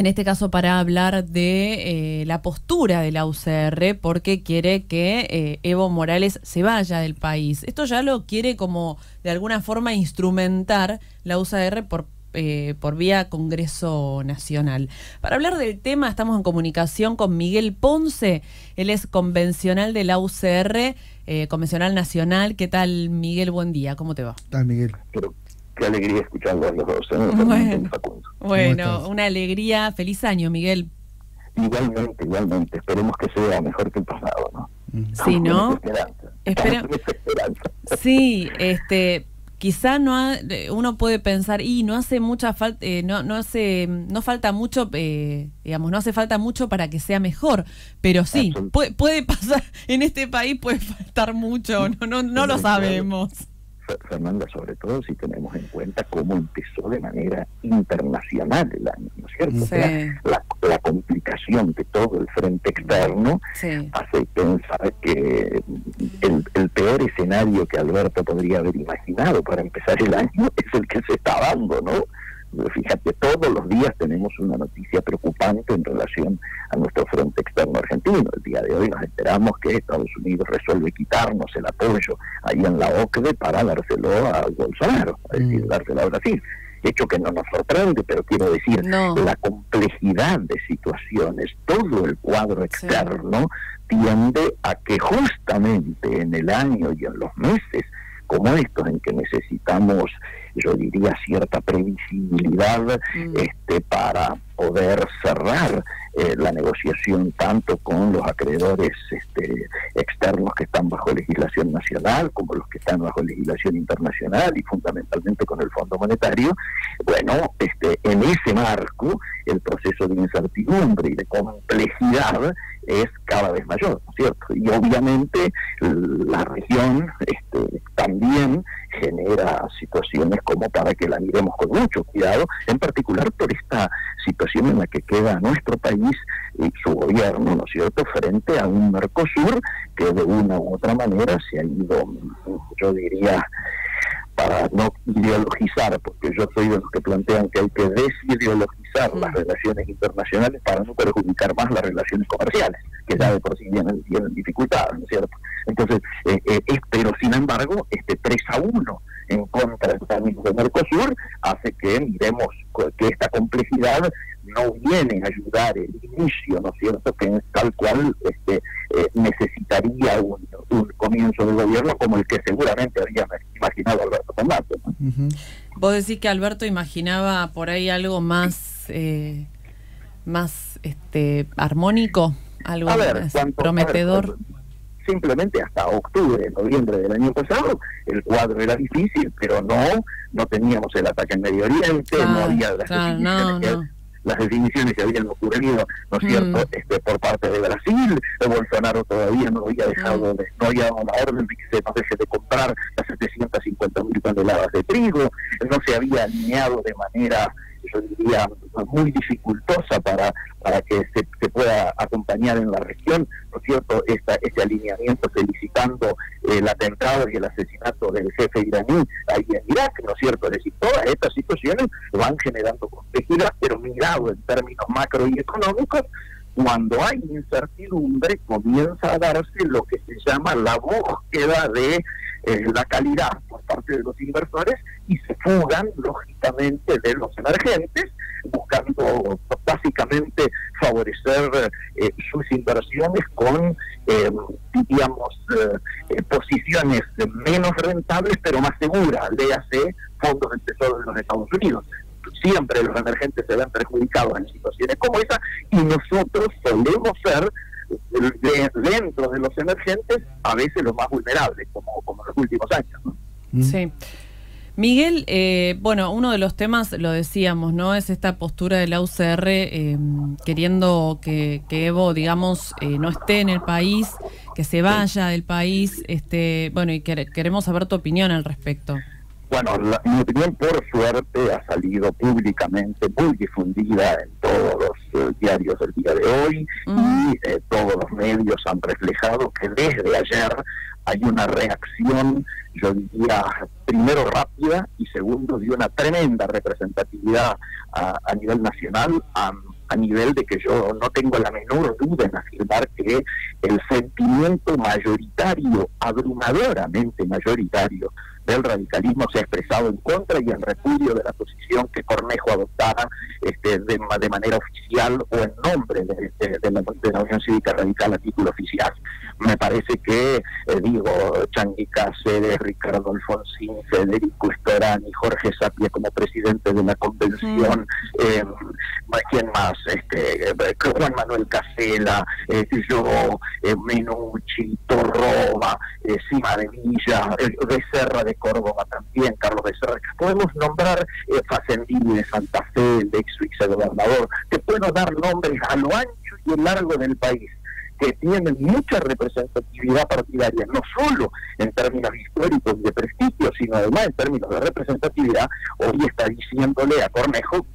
en este caso para hablar de eh, la postura de la UCR, porque quiere que eh, Evo Morales se vaya del país. Esto ya lo quiere como de alguna forma instrumentar la UCR por, eh, por vía Congreso Nacional. Para hablar del tema estamos en comunicación con Miguel Ponce, él es convencional de la UCR, convencional nacional. ¿Qué tal Miguel? Buen día, ¿cómo te va? ¿Qué tal Miguel? Qué alegría escucharlo a los dos. ¿eh? Bueno, una alegría. Feliz año, Miguel. Igualmente, igualmente. Esperemos que sea mejor que el pasado, ¿no? Sí, ¿no? Espera... Sí, este, quizá no uno puede pensar y no hace mucha falta eh, no no hace no falta mucho eh, digamos no hace falta mucho para que sea mejor pero sí puede, puede pasar en este país puede faltar mucho no no no lo sabemos Fernanda, sobre todo si tenemos en cuenta cómo empezó de manera internacional el año, ¿no es cierto? la, complicación de todo el frente externo hace pensar que el, el, peor escenario que Alberto podría haber imaginado para empezar el año es el que se está dando, ¿no? Fíjate, todos los días tenemos una noticia preocupante en relación a nuestro frente externo argentino. El día de hoy nos enteramos que Estados Unidos resuelve quitarnos el apoyo ahí en la OCDE para dárselo a Bolsonaro, es decir, mm. dárselo a Brasil. Hecho que no nos sorprende, pero quiero decir, la complejidad de situaciones, todo el cuadro externo tiende a que justamente en el año y en los meses como estos en que necesitamos yo diría cierta previsibilidad mm. este para poder cerrar eh, la negociación tanto con los acreedores este, externos que están bajo legislación nacional como los que están bajo legislación internacional y fundamentalmente con el Fondo Monetario, bueno, este, en ese marco el proceso de incertidumbre y de complejidad es cada vez mayor, ¿no es cierto? Y obviamente la región este, también genera situaciones como para que la miremos con mucho cuidado, en particular por esta situación en la que queda nuestro país y su gobierno, ¿no es cierto?, frente a un Mercosur que de una u otra manera se ha ido, yo diría, para no ideologizar, porque yo soy de los que plantean que hay que desideologizar las mm. relaciones internacionales para no perjudicar más las relaciones comerciales, que ya de por sí vienen, dificultadas, ¿no es cierto? Entonces, eh, eh, pero sin embargo, que miremos que esta complejidad no viene a ayudar el inicio, ¿no es cierto?, que tal cual este, eh, necesitaría un, comienzo del gobierno como el que seguramente había imaginado Alberto Tomate. Vos decís que Alberto imaginaba por ahí algo más, eh, más este, armónico, algo más prometedor simplemente hasta octubre, noviembre del año pasado, el cuadro era difícil, pero no, no teníamos el ataque en Medio Oriente, no había las, definiciones que, las definiciones que habían ocurrido, ¿no es cierto?, mm. este, por parte de Brasil, Bolsonaro todavía no había dejado, mm. de, no había dado la orden de que se deje de comprar las 750 mil toneladas de trigo, no se había alineado de manera yo diría, muy dificultosa para, para que se, pueda acompañar en la región, ¿no es cierto?, Esta, este alineamiento felicitando el atentado y el asesinato del jefe iraní ahí en Irak, ¿no es cierto? Es decir, todas estas situaciones van generando complejidad, pero mirado en términos macro y económicos, cuando hay incertidumbre comienza a darse lo que se llama la búsqueda de eh, la calidad por parte de los inversores y se fugan lógicamente de los emergentes buscando básicamente favorecer eh, sus inversiones con eh, digamos posiciones menos rentables pero más seguras, léase fondos del tesoro de los Estados Unidos siempre los emergentes se ven perjudicados en situaciones como esa y nosotros solemos ser dentro de los emergentes a veces los más vulnerables, como, como en los últimos años. Mm. Sí. Miguel, eh, bueno, uno de los temas, lo decíamos, ¿no? Es esta postura de la UCR eh, queriendo que, Evo, digamos, eh, no esté en el país, que se vaya del país, este, bueno, y queremos saber tu opinión al respecto. Bueno, mi opinión, por suerte, ha salido públicamente, muy difundida en todos los eh, diarios del día de hoy y eh, todos los medios han reflejado que desde ayer hay una reacción, yo diría, primero rápida y segundo de una tremenda representatividad a, nivel nacional a nivel de que yo no tengo la menor duda en afirmar que el sentimiento mayoritario, abrumadoramente mayoritario, del radicalismo se ha expresado en contra y en repudio de la posición que Cornejo adoptara este, de, manera oficial o en nombre de, la, Unión Cívica Radical a título oficial. Me parece que, eh, digo, Changui Cáceres, Ricardo Alfonsín, Federico Estorani, Jorge Sapia como presidente de la convención, eh, ¿quién más? Este, Juan Manuel Casela, eh, yo, eh, Menucci, Torroba, eh, Cima de Villa, Becerra de Córdoba también, Carlos Becerra. Podemos nombrar eh, Facendini de Santa Fe, el ex vicegobernador. Te puedo dar nombres a lo ancho y a lo largo del país que tienen mucha representatividad partidaria, no solo en términos históricos y de prestigio, sino además en términos de representatividad, hoy está diciéndole a Cornejo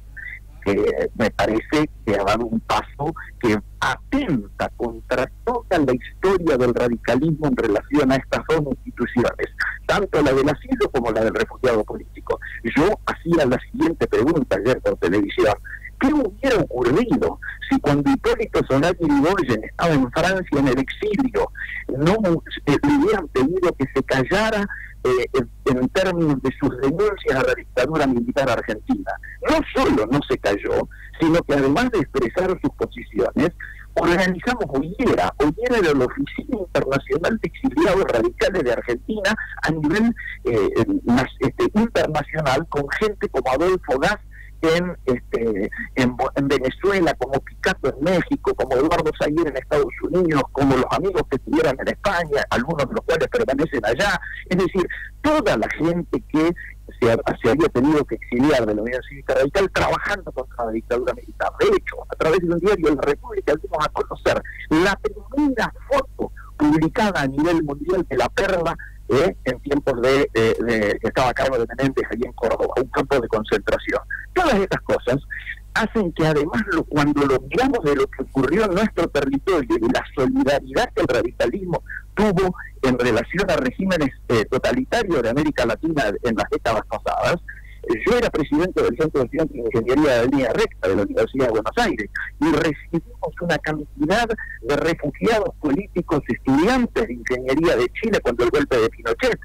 que me parece que ha dado un paso que atenta contra toda la historia del radicalismo en relación a estas dos instituciones, tanto la del asilo como la del refugiado político. Yo hacía la siguiente pregunta ayer por televisión. ¿Qué hubiera ocurrido si cuando Hipólito Solari Rigoyen estaba en Francia en el exilio no eh, le hubieran pedido que se callara eh, en, términos de sus denuncias a la dictadura militar argentina. No solo no se cayó, sino que además de expresar sus posiciones, organizamos Ollera. Ollera era la Oficina Internacional de Exiliados Radicales de Argentina a nivel eh, este, internacional, con gente como Adolfo Gas en, este, en, Venezuela, como Picato en México, como Eduardo Zaguer en Estados Unidos, como los amigos que estuvieran en España, algunos de los cuales permanecen allá. Es decir, toda la gente que se, había tenido que exiliar de la Unión Cívica Radical trabajando contra la dictadura militar. De hecho, a través de un diario La República dimos a conocer la primera foto publicada a nivel mundial de la perla ¿eh? en tiempos de, que estaba a cargo de Menéndez allí en Córdoba, un campo de concentración. Todas estas cosas hacen que además lo, cuando lo miramos de lo que ocurrió en nuestro territorio y de la solidaridad que el radicalismo tuvo en relación a regímenes eh, totalitarios de América Latina en las décadas pasadas, yo era presidente del Centro de Estudiantes de Ingeniería de Línea Recta de la Universidad de Buenos Aires y recibimos una cantidad de refugiados políticos estudiantes de Ingeniería de Chile cuando el golpe de Pinochet.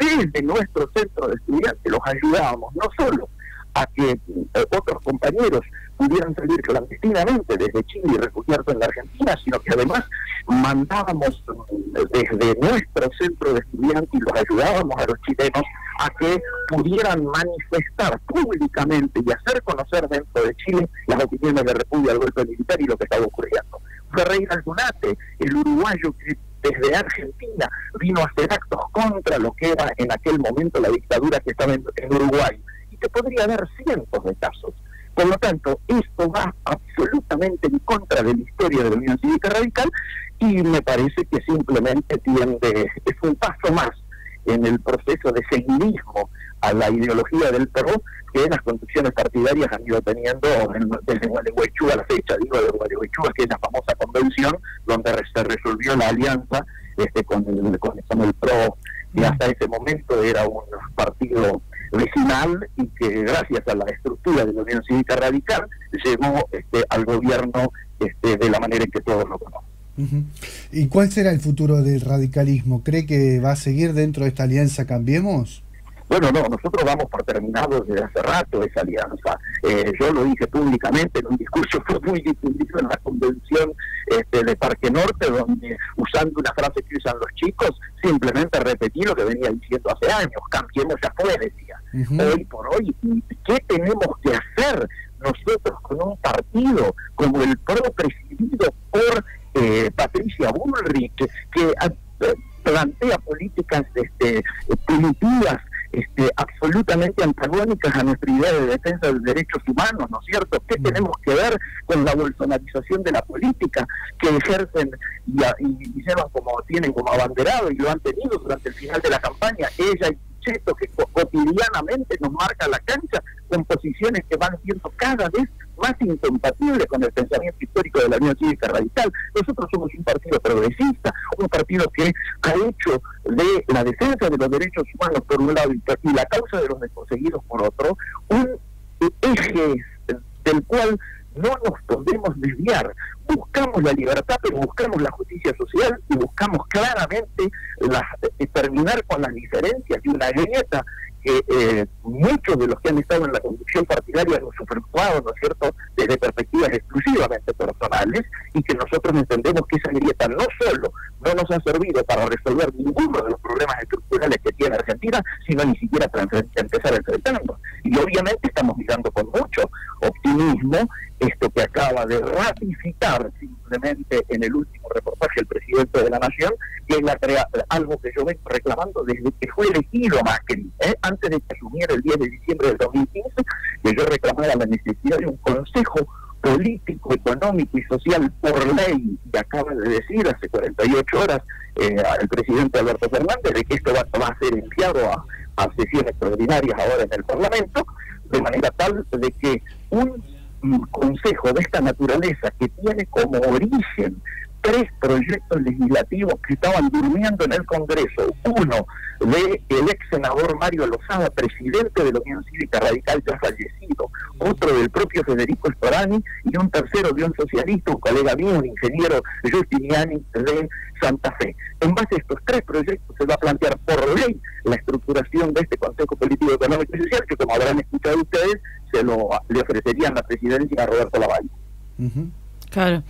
Desde nuestro centro de estudiantes los ayudábamos no solo a que eh, otros compañeros pudieran salir clandestinamente desde Chile y refugiarse en la Argentina, sino que además mandábamos desde nuestro centro de estudiantes y los ayudábamos a los chilenos a que pudieran manifestar públicamente y hacer conocer dentro de Chile las opiniones de repudio al golpe militar y lo que estaba ocurriendo. Ferreira Aldunate, el uruguayo que desde Argentina vino a hacer actos contra lo que era en aquel momento la dictadura que estaba en, Uruguay. Te podría dar cientos de casos. Por lo tanto, esto va absolutamente en contra de la historia de la Unión Cívica Radical y me parece que simplemente tiende, es un paso más en el proceso de seguidismo a la ideología del PRO que las conducciones partidarias han ido teniendo desde Gualeguaychú a la fecha, digo de Gualeguaychú, que es la famosa convención donde se resolvió la alianza este, con, el, con el PRO, que mm. hasta ese momento era un partido vecinal y que gracias a la estructura de la Unión Cívica Radical llegó este, al gobierno este, de la manera en que todos lo conocen. ¿Y cuál será el futuro del radicalismo? ¿Cree que va a seguir dentro de esta alianza Cambiemos? Bueno, no, nosotros vamos por terminado desde hace rato esa alianza. Eh, yo lo dije públicamente en un discurso fue muy difundido en la convención este, de Parque Norte, donde usando una frase que usan los chicos, simplemente repetí lo que venía diciendo hace años, cambiemos ya fue, decía. Hoy por hoy, ¿qué tenemos que hacer nosotros con un partido como el PRO presidido por eh, Patricia Bullrich, que, eh, plantea políticas este, punitivas este, absolutamente antagónicas a nuestra idea de defensa de derechos humanos, ¿no es cierto? ¿Qué tenemos que ver con la bolsonarización de la política que ejercen y, y, llevan como, tienen como abanderado y lo han tenido durante el final de la campaña, ella y Cheto, que cotidianamente nos marca la cancha con posiciones que van siendo cada vez más incompatibles con el pensamiento histórico de la Unión Cívica Radical. Nosotros somos un partido progresista, un partido que ha hecho de la defensa de los derechos humanos por un lado y la causa de los desposeídos por otro, un eje del cual no nos podemos desviar. Buscamos la libertad, pero buscamos la justicia social y buscamos claramente eh, terminar con las diferencias y una grieta que eh, muchos de los que han estado en la conducción partidaria han superfluado, ¿no es cierto?, desde perspectivas exclusivamente personales y que nosotros entendemos que esa grieta no solo no nos ha servido para resolver ninguno de los problemas estructurales que tiene Argentina, sino ni siquiera para empezar a enfrentarnos. Y obviamente estamos mirando con mucho optimismo esto que acaba de ratificar simplemente en el último reportaje el presidente de la Nación, que es la algo que yo vengo reclamando desde que fue elegido Macri, ¿eh? antes de que asumiera el 10 de diciembre del 2015, que yo reclamaba la necesidad de un consejo político, económico y social por ley, y acaba de decir hace 48 horas eh, el presidente Alberto Fernández de que esto va, a ser enviado a, a sesiones extraordinarias ahora en el Parlamento, de manera tal de que un consejo de esta naturaleza que tiene como origen tres proyectos legislativos que estaban durmiendo en el Congreso. Uno de el ex senador Mario Lozada, presidente de la Unión Cívica Radical ya fallecido, otro del propio Federico Storani y un tercero de un socialista, un colega mío, un ingeniero Justiniani de Santa Fe. En base a estos tres proyectos se va a plantear por ley la estructuración de este Consejo Político Económico y Social, que como habrán escuchado ustedes, se lo le ofrecerían la presidencia a Roberto Lavalle. Claro.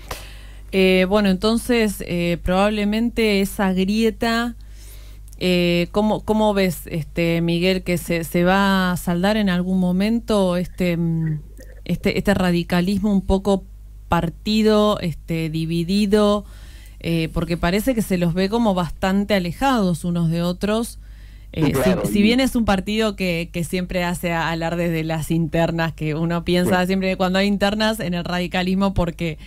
Eh, bueno, entonces eh, probablemente esa grieta, eh, ¿cómo, ¿cómo, ves, este Miguel, que se, se, va a saldar en algún momento este, mm, este, este radicalismo un poco partido, este, dividido? Eh, porque parece que se los ve como bastante alejados unos de otros. si, bien es un partido que, que siempre hace alardes de las internas, que uno piensa siempre cuando hay internas en el radicalismo porque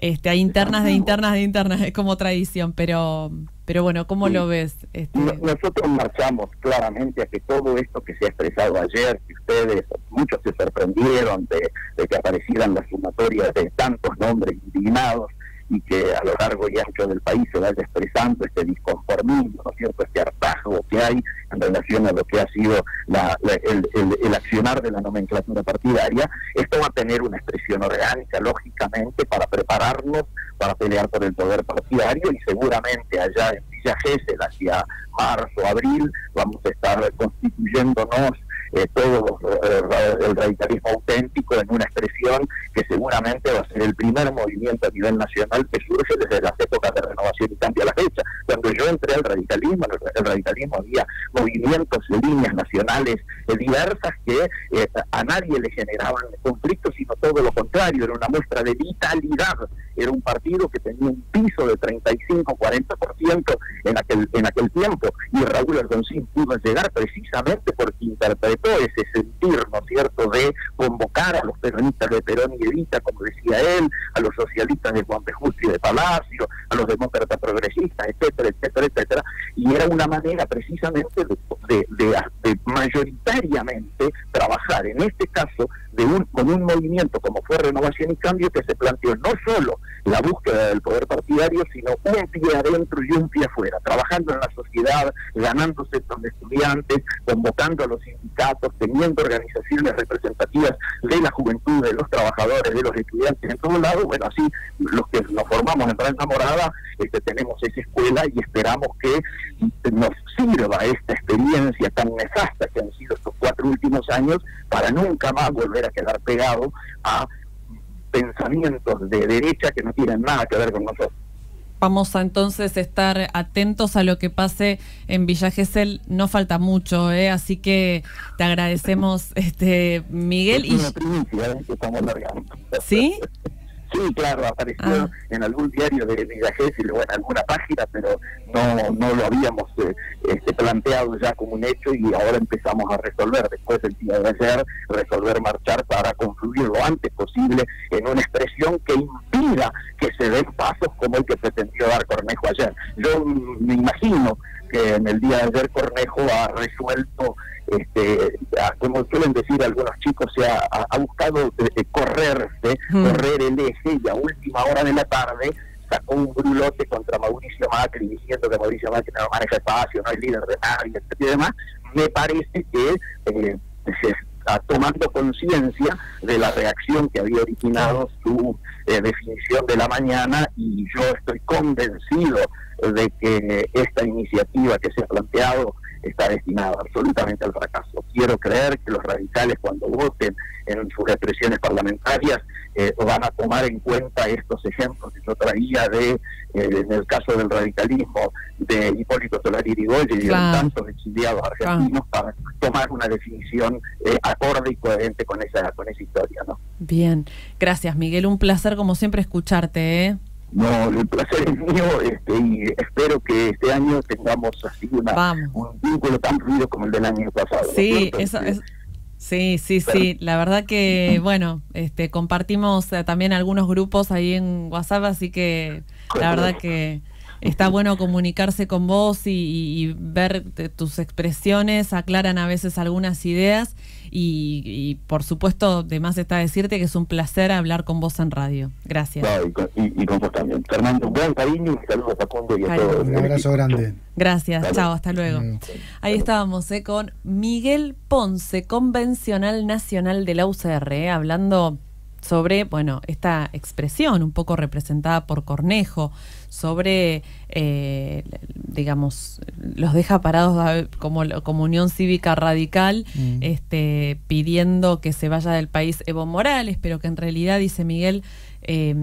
este, hay internas de internas de internas, es como tradición, pero pero bueno, ¿cómo lo ves? Este? Nosotros marchamos claramente a que todo esto que se ha expresado ayer, que ustedes, muchos se sorprendieron de, de que aparecieran las sumatorias de tantos nombres indignados, y que a lo largo y ancho del país se vaya expresando este disconformismo, ¿no cierto?, este hartazgo que hay en relación a lo que ha sido el, accionar de la nomenclatura partidaria, esto va a tener una expresión orgánica, lógicamente, para prepararnos para pelear por el poder partidario y seguramente allá en Villa Gesell, hacia marzo, abril, vamos a estar constituyéndonos eh, todo eh, el radicalismo auténtico en una expresión que seguramente va a ser el primer movimiento a nivel nacional que surge desde las épocas de renovación y cambio a la fecha. Cuando yo entré al radicalismo, el radicalismo había movimientos de líneas nacionales diversas que eh, a nadie le generaban conflictos, sino todo lo contrario, era una muestra de vitalidad. Era un partido que tenía un piso de 35-40% en aquel, en aquel tiempo y Raúl Alfonsín pudo llegar precisamente porque interpretó ese sentir, ¿no es cierto?, de convocar a los peronistas de Perón y Evita, como decía él, a los socialistas de Juan P. Justo y de Palacio, a los demócratas progresistas, etcétera, etcétera, etcétera, y era una manera precisamente de, de mayoritariamente trabajar, en este caso, de un, con un movimiento como fue Renovación y Cambio que se planteó no solo la búsqueda del poder partidario, sino un pie adentro y un pie afuera, trabajando en la sociedad, ganando centros de estudiantes, convocando a los sindicatos, teniendo organizaciones representativas de la juventud, de los trabajadores, de los estudiantes en todos lados. Bueno, así los que nos formamos en Prensa Morada este, tenemos esa escuela y esperamos que nos sirva esta experiencia tan nefasta que han sido estos cuatro últimos años para nunca más volver a quedar pegado a pensamientos de derecha que no tienen nada que ver con nosotros. Vamos a entonces estar atentos a lo que pase en Villa Gesell. No falta mucho, ¿eh? así que te agradecemos, este Miguel. Es una primicia ¿eh? que estamos largando. ¿Sí? Sí, claro, apareció ah. en algún diario de Villajés y luego en alguna página, pero no, no lo habíamos eh, este, planteado ya como un hecho y ahora empezamos a resolver, después del día de ayer, resolver marchar para concluir lo antes posible en una expresión que impida que se den pasos como el que pretendió dar Cornejo ayer. Yo me imagino que en el día de ayer Cornejo ha resuelto este, como suelen decir algunos chicos, se ha, buscado eh, correrse, correr el eje y a última hora de la tarde sacó un brulote contra Mauricio Macri diciendo que Mauricio Macri no maneja espacio, no es líder de nadie, etc. y demás. Me parece que eh, tomando conciencia de la reacción que había originado su eh, definición de la mañana y yo estoy convencido de que esta iniciativa que se ha planteado está destinada absolutamente al fracaso. Quiero creer que los radicales cuando voten en sus expresiones parlamentarias eh, van a tomar en cuenta estos ejemplos que yo traía de, eh, en el caso del radicalismo, de Hipólito Solari Irigoyen y de tantos exiliados argentinos para tomar una definición eh, acorde y coherente con esa, con esa historia. ¿no? Bien, gracias Miguel, un placer como siempre escucharte. No, el placer es mío este, y espero que este año tengamos así una, un vínculo tan fluido como el del año pasado. Sí, eso es... Sí, sí, sí. La verdad que, bueno, este, compartimos eh, también algunos grupos ahí en WhatsApp, así que la verdad que está bueno comunicarse con vos y, ver tus expresiones, aclaran a veces algunas ideas y, por supuesto, además está decirte que es un placer hablar con vos en radio. Gracias. y, con vos también. Fernando, un gran cariño y saludos a Facundo y a todos. Un abrazo grande. Gracias, chao, hasta luego. Ahí estábamos eh, con Miguel Ponce, convencional nacional de la UCR, eh, hablando sobre, bueno, esta expresión un poco representada por Cornejo, sobre, eh, digamos, los deja parados como, como Unión Cívica Radical, mm. este, pidiendo que se vaya del país Evo Morales, pero que en realidad, dice Miguel, eh,